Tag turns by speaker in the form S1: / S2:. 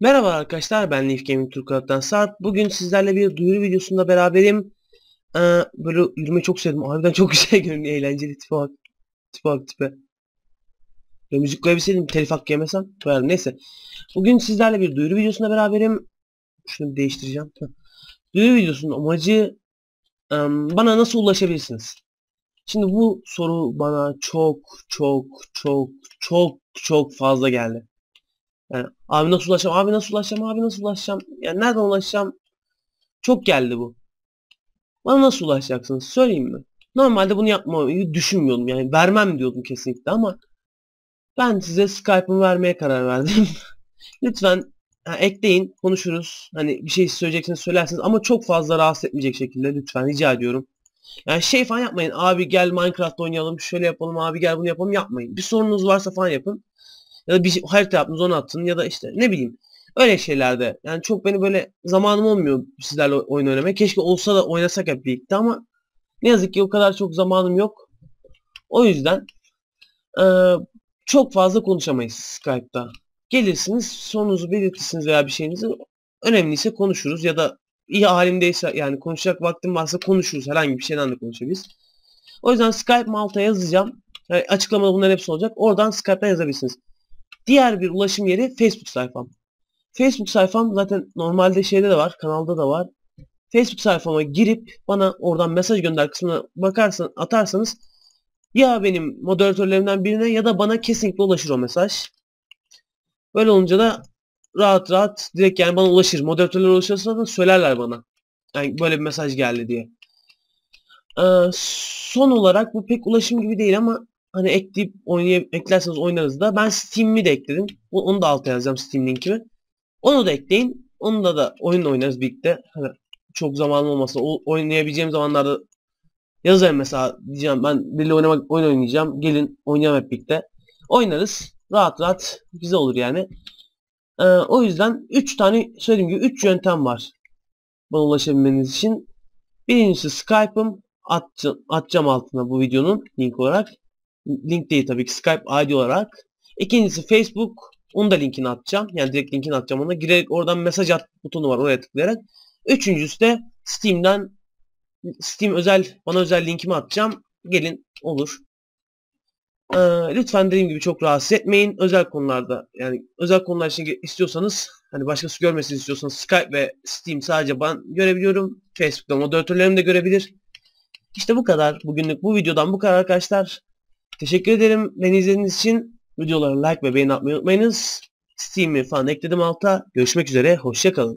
S1: Merhaba arkadaşlar ben Leaf Gaming Türk Sarp. Bugün sizlerle bir duyuru videosunda beraberim. Ee, böyle yürümeyi çok sevdim. Harbiden çok güzel görünüyor. Eğlenceli tipe bak. Tipe bak tipe. Böyle müzik koyabilseydim telif hakkı yemesem koyarım. Neyse. Bugün sizlerle bir duyuru videosunda beraberim. Şunu değiştireceğim. Duyuru videosunun amacı bana nasıl ulaşabilirsiniz? Şimdi bu soru bana çok çok çok çok çok fazla geldi. Yani abi nasıl ulaşacağım, abi nasıl ulaşacağım, abi nasıl ulaşacağım? Yani nereden ulaşacağım? Çok geldi bu. Bana nasıl ulaşacaksınız? Söyleyeyim mi? Normalde bunu yapmayı düşünmüyordum. Yani vermem diyordum kesinlikle ama ben size Skype'ımı vermeye karar verdim. Lütfen ha, ekleyin, konuşuruz. Hani bir şey söyleyeceksiniz söylersiniz ama çok fazla rahatsız etmeyecek şekilde lütfen rica ediyorum. Yani şey falan yapmayın. Abi gel Minecraft oynayalım, şöyle yapalım, abi gel bunu yapalım yapmayın. Bir sorunuz varsa falan yapın. Ya da bir şey, harita yaptınız onu attın ya da işte ne bileyim. Öyle şeylerde. Yani çok beni böyle zamanım olmuyor sizlerle oyun oynamaya. Keşke olsa da oynasak hep birlikte ama ne yazık ki o kadar çok zamanım yok. O yüzden e, çok fazla konuşamayız Skype'da. Gelirsiniz sorunuzu belirtirsiniz veya bir şeyinizi önemliyse konuşuruz ya da iyi halimdeyse yani konuşacak vaktim varsa konuşuruz. Herhangi bir şeyden de konuşabiliriz. O yüzden Skype Malta yazacağım. Yani açıklamada bunların hepsi olacak. Oradan Skype'dan yazabilirsiniz. Diğer bir ulaşım yeri Facebook sayfam. Facebook sayfam zaten normalde şeyde de var, kanalda da var. Facebook sayfama girip bana oradan mesaj gönder kısmına bakarsan atarsanız ya benim moderatörlerimden birine ya da bana kesinlikle ulaşır o mesaj. Böyle olunca da rahat rahat direkt yani bana ulaşır. Moderatörler ulaşırsa da söylerler bana. Yani böyle bir mesaj geldi diye. Ee, son olarak bu pek ulaşım gibi değil ama hani ekleyip oynayıp eklerseniz oynarız da. Ben Steam'i de ekledim. Onu da alta yazacağım Steam linkimi. Onu da ekleyin. Onunla da oyun oynarız birlikte. Hani çok zamanım olmasa o oynayabileceğim zamanlarda yazarım mesela diyeceğim ben biriyle oynamak oyun oynayacağım. Gelin oynayalım hep birlikte. Oynarız. Rahat rahat güzel olur yani. Ee, o yüzden 3 tane söylediğim gibi 3 yöntem var. Bana ulaşabilmeniz için. Birincisi Skype'ım atacağım, atacağım altına bu videonun link olarak. Link değil tabii ki Skype ID olarak. İkincisi Facebook. Onu da linkini atacağım. Yani direkt linkini atacağım ona. Girerek oradan mesaj at butonu var oraya tıklayarak. Üçüncüsü de Steam'den Steam özel bana özel linkimi atacağım. Gelin olur. Ee, lütfen dediğim gibi çok rahatsız etmeyin. Özel konularda yani özel konular için istiyorsanız hani başkası görmesini istiyorsanız Skype ve Steam sadece ben görebiliyorum. Facebook'ta moderatörlerim de görebilir. İşte bu kadar. Bugünlük bu videodan bu kadar arkadaşlar. Teşekkür ederim beni izlediğiniz için. Videoları like ve beğeni atmayı unutmayınız. Steam'i falan ekledim alta. Görüşmek üzere. Hoşçakalın.